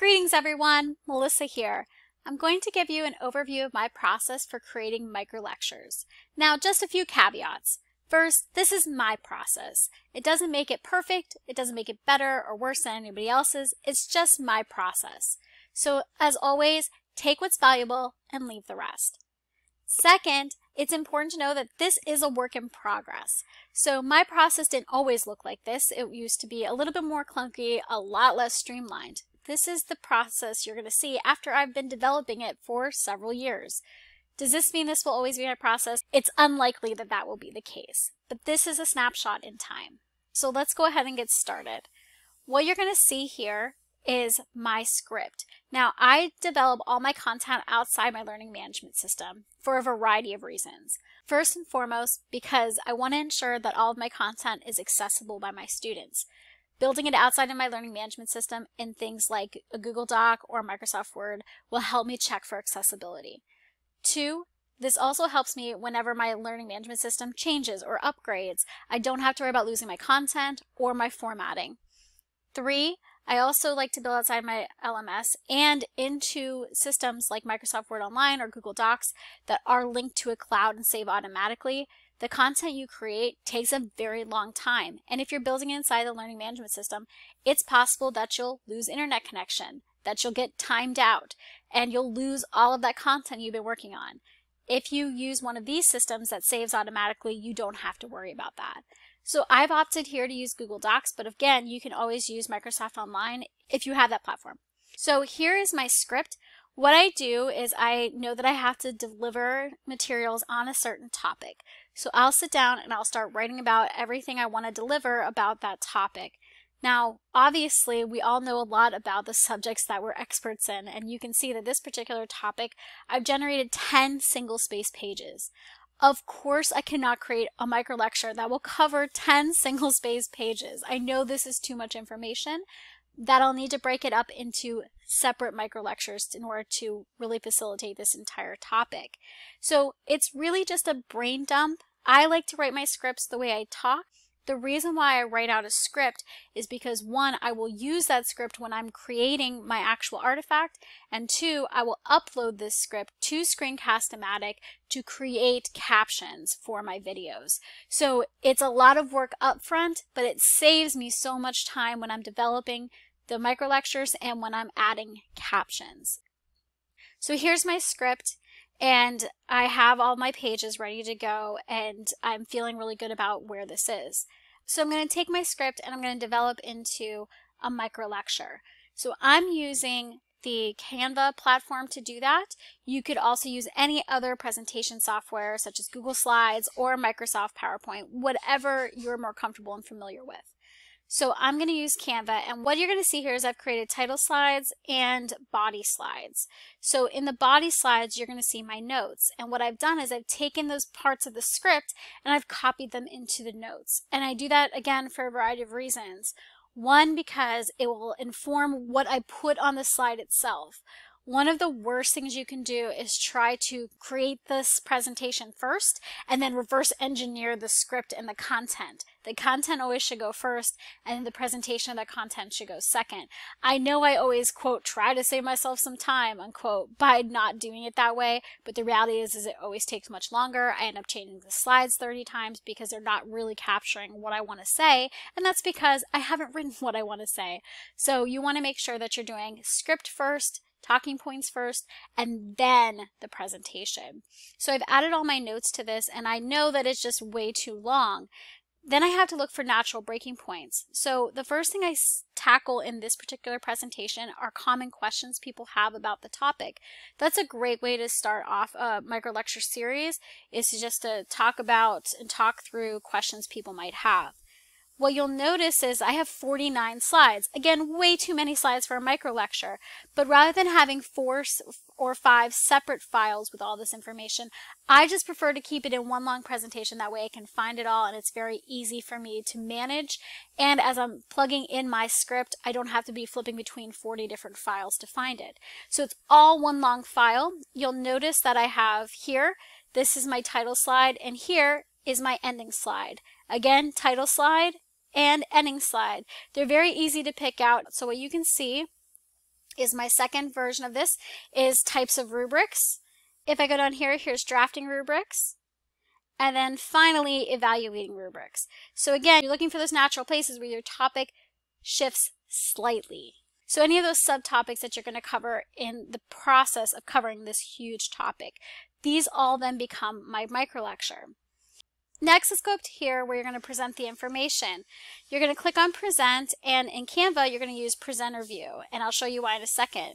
Greetings everyone, Melissa here. I'm going to give you an overview of my process for creating micro lectures. Now just a few caveats. First, this is my process. It doesn't make it perfect, it doesn't make it better or worse than anybody else's, it's just my process. So as always, take what's valuable and leave the rest. Second, it's important to know that this is a work in progress. So my process didn't always look like this. It used to be a little bit more clunky, a lot less streamlined. This is the process you're going to see after I've been developing it for several years. Does this mean this will always be my process? It's unlikely that that will be the case, but this is a snapshot in time. So let's go ahead and get started. What you're going to see here is my script. Now, I develop all my content outside my learning management system for a variety of reasons. First and foremost, because I want to ensure that all of my content is accessible by my students. Building it outside of my learning management system in things like a Google Doc or Microsoft Word will help me check for accessibility. Two, this also helps me whenever my learning management system changes or upgrades. I don't have to worry about losing my content or my formatting. Three, I also like to build outside my LMS and into systems like Microsoft Word Online or Google Docs that are linked to a cloud and save automatically the content you create takes a very long time. And if you're building inside the learning management system, it's possible that you'll lose internet connection, that you'll get timed out, and you'll lose all of that content you've been working on. If you use one of these systems that saves automatically, you don't have to worry about that. So I've opted here to use Google Docs, but again, you can always use Microsoft Online if you have that platform. So here is my script. What I do is I know that I have to deliver materials on a certain topic. So I'll sit down and I'll start writing about everything I want to deliver about that topic. Now, obviously, we all know a lot about the subjects that we're experts in, and you can see that this particular topic, I've generated 10 single space pages. Of course, I cannot create a micro lecture that will cover 10 single space pages. I know this is too much information, that I'll need to break it up into separate micro lectures in order to really facilitate this entire topic. So it's really just a brain dump. I like to write my scripts the way I talk. The reason why I write out a script is because one, I will use that script when I'm creating my actual artifact, and two, I will upload this script to Screencast-O-Matic to create captions for my videos. So it's a lot of work up front, but it saves me so much time when I'm developing the micro lectures and when I'm adding captions. So here's my script and I have all my pages ready to go and I'm feeling really good about where this is. So I'm going to take my script and I'm going to develop into a micro lecture. So I'm using the Canva platform to do that. You could also use any other presentation software such as Google Slides or Microsoft PowerPoint, whatever you're more comfortable and familiar with. So I'm going to use Canva and what you're going to see here is I've created title slides and body slides. So in the body slides you're going to see my notes and what I've done is I've taken those parts of the script and I've copied them into the notes and I do that again for a variety of reasons. One, because it will inform what I put on the slide itself. One of the worst things you can do is try to create this presentation first and then reverse engineer the script and the content. The content always should go first and the presentation of that content should go second. I know I always quote try to save myself some time unquote by not doing it that way, but the reality is is it always takes much longer. I end up changing the slides 30 times because they're not really capturing what I want to say, and that's because I haven't written what I want to say. So you want to make sure that you're doing script first, talking points first, and then the presentation. So I've added all my notes to this, and I know that it's just way too long. Then I have to look for natural breaking points. So the first thing I tackle in this particular presentation are common questions people have about the topic. That's a great way to start off a micro lecture series is just to talk about and talk through questions people might have what you'll notice is I have 49 slides. Again, way too many slides for a micro lecture. But rather than having four or five separate files with all this information, I just prefer to keep it in one long presentation. That way I can find it all and it's very easy for me to manage. And as I'm plugging in my script, I don't have to be flipping between 40 different files to find it. So it's all one long file. You'll notice that I have here, this is my title slide, and here is my ending slide. Again, title slide, and ending slide. They're very easy to pick out. So what you can see is my second version of this is types of rubrics. If I go down here, here's drafting rubrics. And then finally, evaluating rubrics. So again, you're looking for those natural places where your topic shifts slightly. So any of those subtopics that you're going to cover in the process of covering this huge topic, these all then become my micro lecture. Next, let's go up to here where you're going to present the information. You're going to click on present and in Canva, you're going to use presenter view and I'll show you why in a second.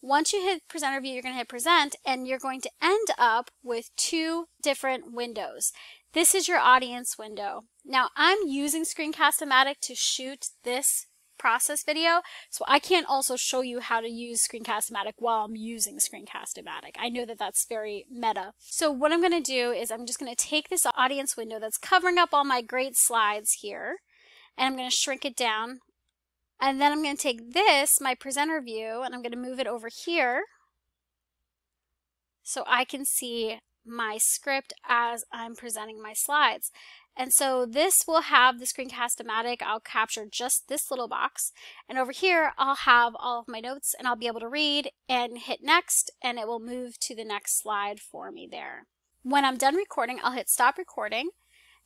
Once you hit presenter view, you're going to hit present and you're going to end up with two different windows. This is your audience window. Now I'm using Screencast-O-Matic to shoot this process video. So I can't also show you how to use Screencast-O-Matic while I'm using Screencast-O-Matic. I know that that's very meta. So what I'm going to do is I'm just going to take this audience window that's covering up all my great slides here, and I'm going to shrink it down. And then I'm going to take this, my presenter view, and I'm going to move it over here so I can see my script as I'm presenting my slides. And so this will have the Screencast-O-Matic. I'll capture just this little box. And over here, I'll have all of my notes and I'll be able to read and hit next and it will move to the next slide for me there. When I'm done recording, I'll hit stop recording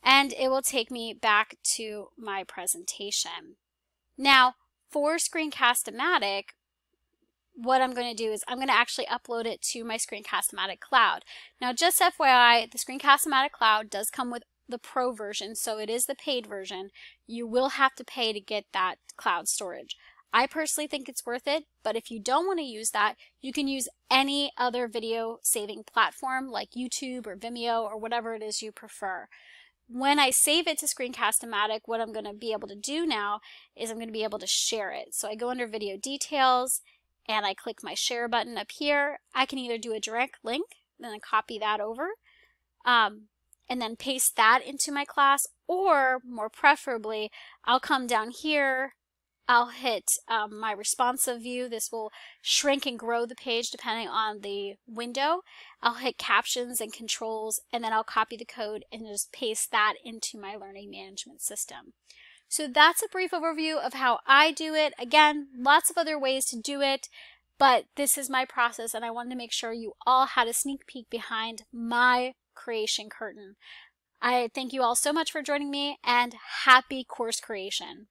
and it will take me back to my presentation. Now, for Screencast-O-Matic, what I'm going to do is I'm going to actually upload it to my Screencast-O-Matic cloud. Now, just FYI, the Screencast-O-Matic cloud does come with the pro version, so it is the paid version. You will have to pay to get that cloud storage. I personally think it's worth it, but if you don't want to use that, you can use any other video saving platform like YouTube or Vimeo or whatever it is you prefer. When I save it to Screencast-O-Matic, what I'm going to be able to do now is I'm going to be able to share it. So I go under video details and I click my share button up here. I can either do a direct link, then I copy that over, um, and then paste that into my class, or more preferably, I'll come down here, I'll hit um, my responsive view. This will shrink and grow the page depending on the window. I'll hit captions and controls, and then I'll copy the code and just paste that into my learning management system. So that's a brief overview of how I do it. Again, lots of other ways to do it, but this is my process and I wanted to make sure you all had a sneak peek behind my creation curtain. I thank you all so much for joining me and happy course creation.